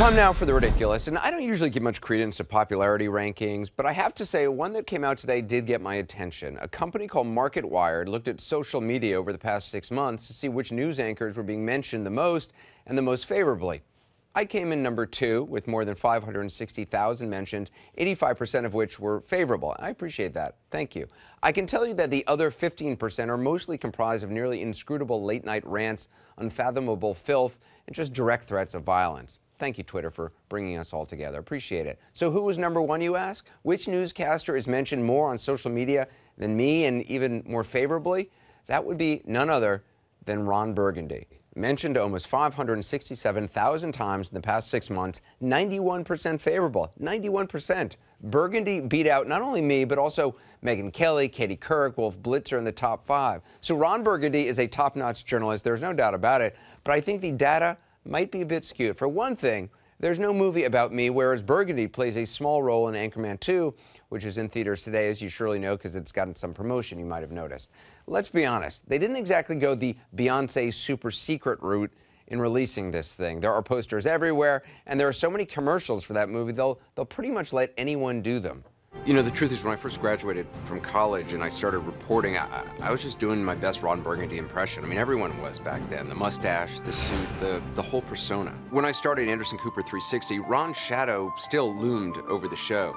Time now for the RidicuList. And I don't usually give much credence to popularity rankings, but I have to say one that came out today did get my attention. A company called MarketWired looked at social media over the past six months to see which news anchors were being mentioned the most and the most favorably. I came in number two with more than 560,000 mentioned, 85% of which were favorable. I appreciate that. Thank you. I can tell you that the other 15% are mostly comprised of nearly inscrutable late night rants, unfathomable filth, and just direct threats of violence. Thank you, Twitter, for bringing us all together. Appreciate it. So, who was number one, you ask? Which newscaster is mentioned more on social media than me and even more favorably? That would be none other than Ron Burgundy. Mentioned almost 567,000 times in the past six months, 91% favorable. 91%. Burgundy beat out not only me, but also Megyn Kelly, Katie Couric, Wolf Blitzer in the top five. So Ron Burgundy is a top notch journalist. There's no doubt about it. But I think the data might be a bit skewed. For one thing, there's no movie about me, whereas Burgundy plays a small role in Anchorman 2, which is in theaters today, as you surely know, because it's gotten some promotion, you might have noticed. Let's be honest, they didn't exactly go the Beyonce super secret route in releasing this thing. There are posters everywhere, and there are so many commercials for that movie, they'll, they'll pretty much let anyone do them. You know, the truth is, when I first graduated from college and I started reporting, I, I, was just doing my best Ron Burgundy impression. I mean, everyone was back then. The mustache, the suit, the, the whole persona. When I started Anderson Cooper 360, Ron's shadow still loomed over the show.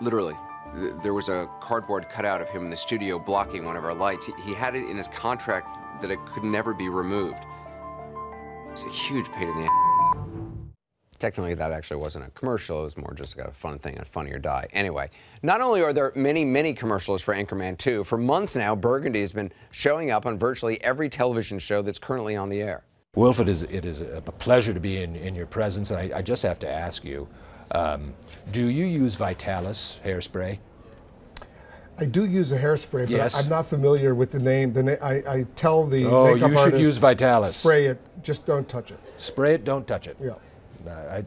Literally. There was a cardboard cutout of him in the studio blocking one of our lights. He, he had it in his contract that it could never be removed. It was a huge pain in the ass technically that actually wasn't a commercial. It was more just like a fun thing, a funny or die. Anyway, not only are there many, many commercials for Anchorman 2, for months now, Burgundy has been showing up on virtually every television show that's currently on the air. Wolf, it is, it is a pleasure to be in, in your presence, and I, I just have to ask you, um, do you use Vitalis hairspray? I do use a hairspray, but yes. I'm not familiar with the name. The na I, I, tell the oh, makeup you should use Vitalis. Spray it, just don't touch it. Spray it, don't touch it. Yeah. I,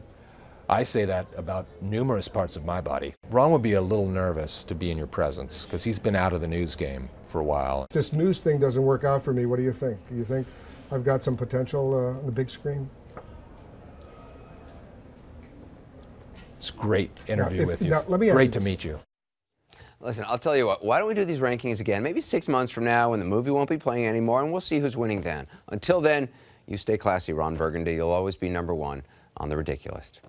I say that about numerous parts of my body. Ron would be a little nervous to be in your presence because he's been out of the news game for a while. If this news thing doesn't work out for me, what do you think? Do you think I've got some potential uh, on the big screen? It's great interview if, with you. Now, let me great you to meet you. Listen, I'll tell you what, why don't we do these rankings again? Maybe six months from now when the movie won't be playing anymore, and we'll see who's winning then. Until then, you stay classy, Ron Burgundy. You'll always be number one on the RidicuList.